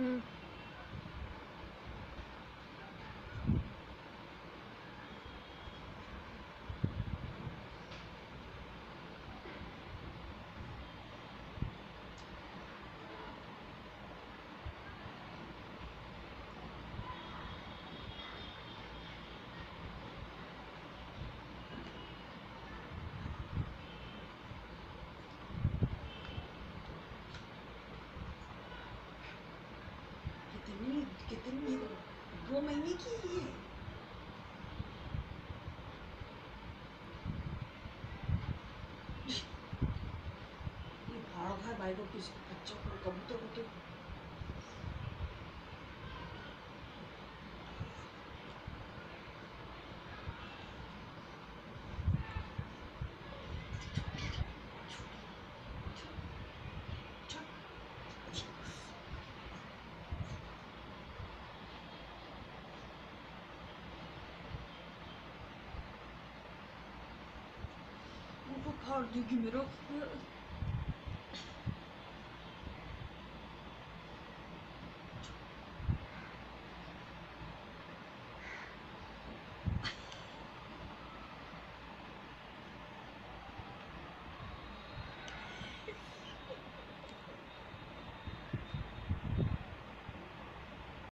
Mm. कितनी दो महीने की ही है। ये भाड़ा भाई को किसी बच्चों को कबूतर को hardy gümrük